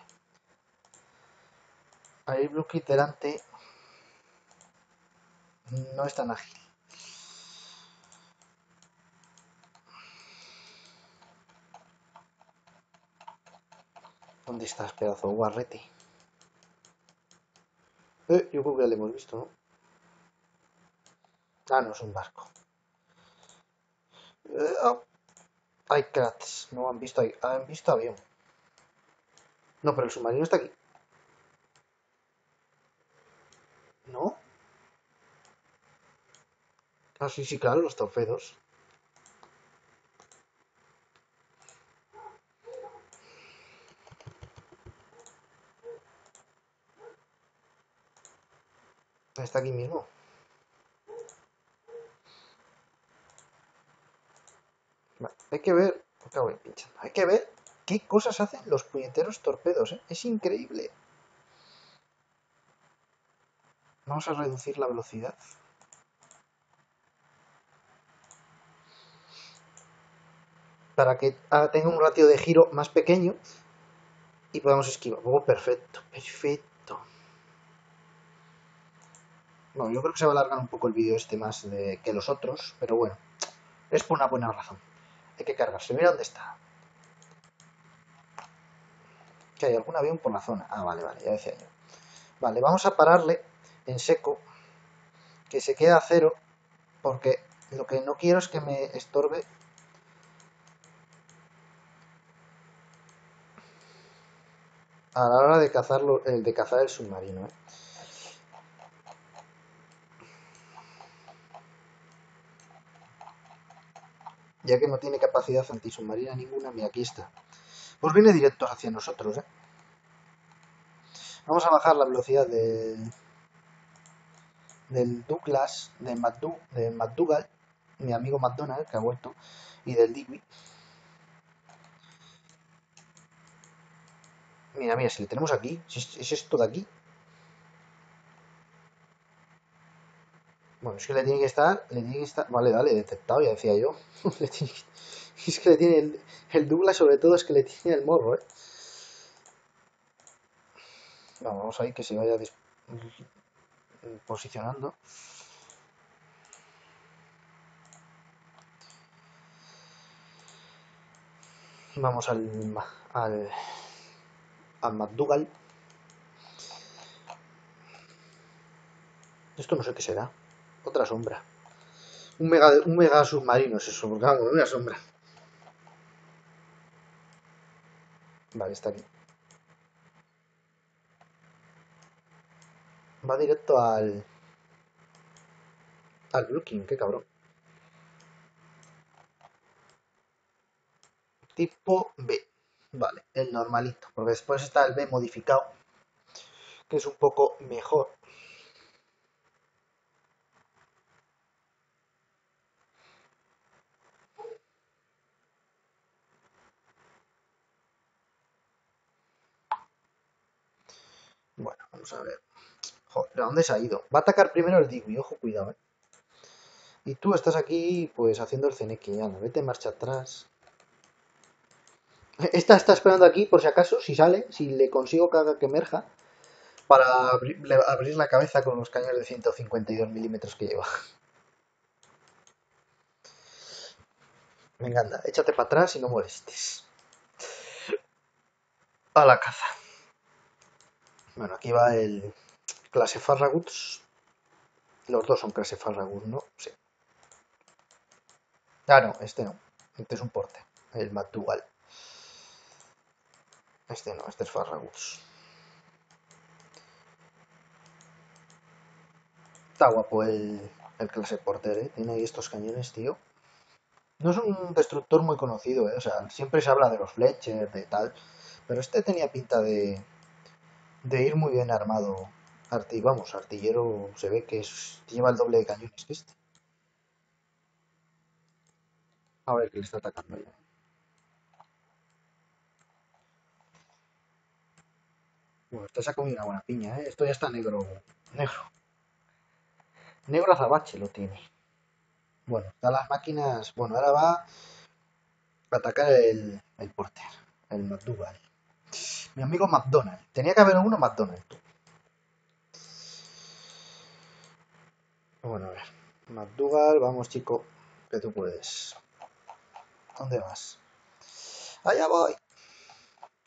El Brooklyn delante no es tan ágil. ¿Dónde estás, pedazo guarrete? Eh, yo creo que ya lo hemos visto, ¿no? Ah, no, es un barco. Eh, oh. Hay crats, no han visto ahí. Han visto avión. No, pero el submarino está aquí. ¿No? Ah, sí, sí, claro, los torpedos. Está aquí mismo. hay que ver. Hay que ver qué cosas hacen los puñeteros torpedos. ¿eh? Es increíble. Vamos a reducir la velocidad. Para que tenga un ratio de giro más pequeño y podamos esquivar. Oh, perfecto, perfecto. Bueno, yo creo que se va a alargar un poco el vídeo este más de, que los otros, pero bueno, es por una buena razón. Hay que cargarse. Mira dónde está. Que hay algún avión por la zona. Ah, vale, vale, ya decía yo. Vale, vamos a pararle en seco, que se quede a cero, porque lo que no quiero es que me estorbe a la hora de cazarlo, el de cazar el submarino. ¿eh? Ya que no tiene capacidad antisubmarina ninguna, mira, aquí está. Pues viene directo hacia nosotros, ¿eh? Vamos a bajar la velocidad de, del Douglas, de, McDougall, de McDougall, mi amigo McDonald, que ha vuelto, y del Digby. Mira, mira, si le tenemos aquí, si es esto de aquí. Bueno, es que le tiene que estar, le tiene que estar, vale, dale, detectado, ya decía yo. [laughs] es que le tiene el, el Douglas sobre todo, es que le tiene el morro, eh. vamos ahí que se vaya posicionando. Vamos al, al McDougall. Esto no sé qué será. Otra sombra. Un mega, un mega submarino es eso, una sombra. Vale, está aquí. Va directo al... Al Brooklyn, qué cabrón. Tipo B. Vale, el normalito. Porque después está el B modificado. Que es un poco mejor. Bueno, vamos a ver. Joder, ¿a dónde se ha ido? Va a atacar primero el Digby, ojo, cuidado, eh. Y tú estás aquí, pues, haciendo el Ceneki, ya, no, vete marcha atrás. Esta está esperando aquí, por si acaso, si sale, si le consigo que emerja, para abrir la cabeza con los cañones de 152 milímetros que lleva. Venga, anda, échate para atrás y no molestes. A la caza. Bueno, aquí va el clase Farraguts. Los dos son clase Farragut, ¿no? Sí. Ah, no, este no. Este es un porte. El Matugal. Este no, este es Farraguts. Está guapo el, el clase Porter, ¿eh? Tiene ahí estos cañones, tío. No es un destructor muy conocido, ¿eh? O sea, siempre se habla de los Fletcher, de tal. Pero este tenía pinta de, de ir muy bien armado. Arti, vamos, artillero se ve que lleva el doble de cañones que este. A ver, que le está atacando ya. Bueno, esto se ha comido una buena piña, ¿eh? Esto ya está negro. Negro. Negro azabache lo tiene. Bueno, están las máquinas. Bueno, ahora va a atacar el, el porter, el McDougall. Mi amigo McDonald. Tenía que haber uno McDonald. Bueno, a ver. McDougall, vamos chico, que tú puedes. ¿Dónde vas? Allá voy.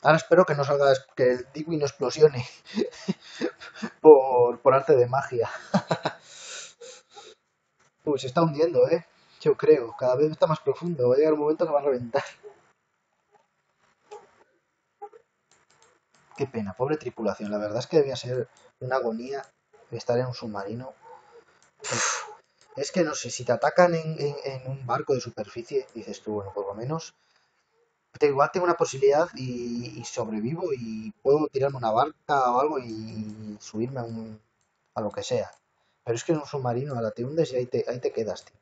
Ahora espero que no salga, que el Digby no explosione [laughs] por, por arte de magia. [laughs] Uy, se está hundiendo, ¿eh? Yo creo, cada vez está más profundo. Va a llegar un momento que va a reventar. Qué pena, pobre tripulación. La verdad es que debía ser una agonía estar en un submarino. Es que no sé, si te atacan en, un barco de superficie, dices tú, bueno, por lo menos igual tengo una posibilidad y, sobrevivo y puedo tirarme una barca o algo y subirme a, un, a lo que sea. Pero es que en un submarino ahora te hundes y ahí te, ahí te quedas, tío.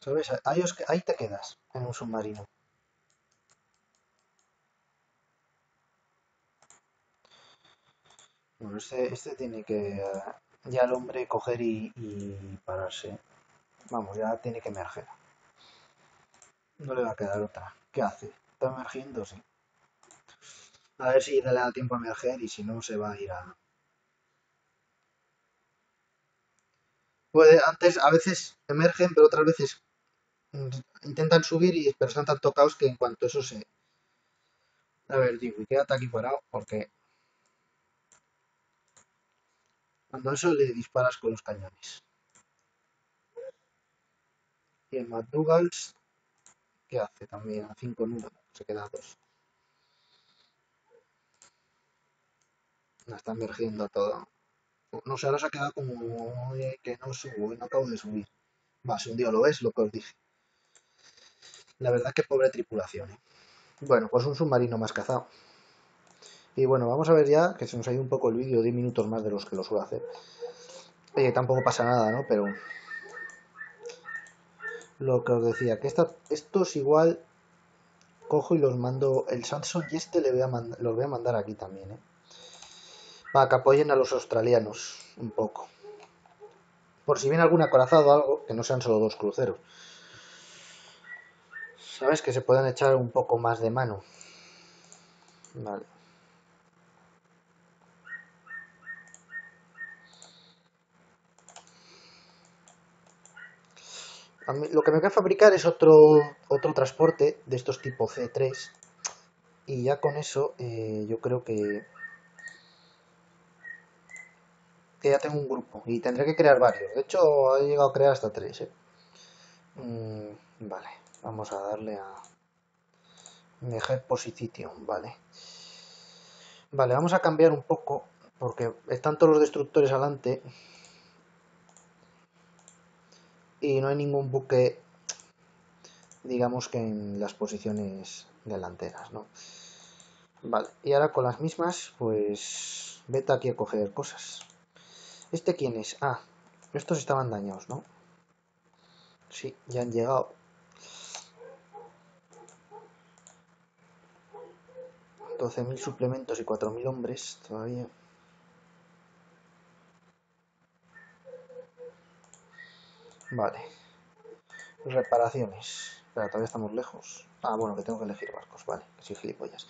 ¿Sabes? Ahí, ahí te quedas en un submarino. Bueno, este, este tiene que eh, ya el hombre coger y, pararse. Vamos, ya tiene que emerger. No le va a quedar otra. ¿Qué hace? ¿Está emergiendo? Sí. A ver si le da tiempo a emerger y si no se va a ir a... Puede, antes, a veces emergen, pero otras veces intentan subir y pero están tan tocados que en cuanto eso se... A ver, digo, y quédate aquí parado porque cuando eso le disparas con los cañones. Y el McDougall, ¿qué hace también? A 5 números, se queda a 2. La está emergiendo todo. No sé, ahora se ha quedado como que no subo, no acabo de subir. Va, se hundió, ¿lo ves? Lo que os dije. La verdad que pobre tripulación, ¿eh? Bueno, pues un submarino más cazado. Y bueno, vamos a ver ya, que se nos ha ido un poco el vídeo, 10 minutos más de los que lo suelo hacer. Oye, tampoco pasa nada, ¿no? Pero lo que os decía, que esta, estos igual cojo y los mando, el Samsung y este le voy a los voy a mandar aquí también, ¿eh? Para que apoyen a los australianos un poco. Por si viene algún acorazado o algo, que no sean solo dos cruceros. ¿Sabes? Que se puedan echar un poco más de mano. Vale. Lo que me voy a fabricar es otro, otro transporte de estos tipo C3 y ya con eso eh, yo creo que, que ya tengo un grupo y tendré que crear varios. De hecho, he llegado a crear hasta tres. ¿eh? Mm, vale, vamos a darle a Head Position, vale. Vale, vamos a cambiar un poco porque están todos los destructores adelante y no hay ningún buque digamos que en las posiciones delanteras ¿no? vale y ahora con las mismas pues vete aquí a coger cosas este quién es ah estos estaban dañados ¿no? sí ya han llegado 12.000 suplementos y 4.000 hombres todavía Vale. Reparaciones. Espera, todavía estamos lejos. Ah, bueno, que tengo que elegir barcos. Vale, que soy gilipollas.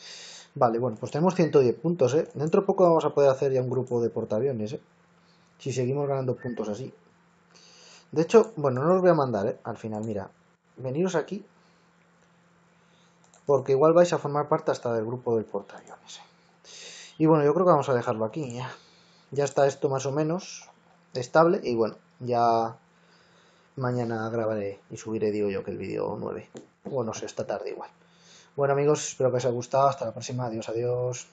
Vale, bueno, pues tenemos 110 puntos, ¿eh? Dentro de poco vamos a poder hacer ya un grupo de portaaviones, ¿eh? Si seguimos ganando puntos así. De hecho, bueno, no los voy a mandar, ¿eh? Al final, mira. Veniros aquí. Porque igual vais a formar parte hasta del grupo del portaaviones. ¿eh? Y bueno, yo creo que vamos a dejarlo aquí, ya. Ya está esto más o menos estable. Y bueno, ya mañana grabaré y subiré, digo yo, que el vídeo 9. O no sé, esta tarde igual. Bueno amigos, espero que os haya gustado. Hasta la próxima. Adiós, adiós.